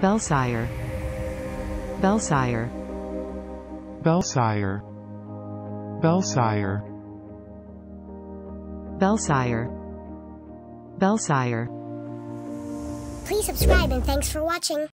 Belsire. Belsire. Belsire. Belsire. Belsire. Belsire. Please subscribe and thanks for watching.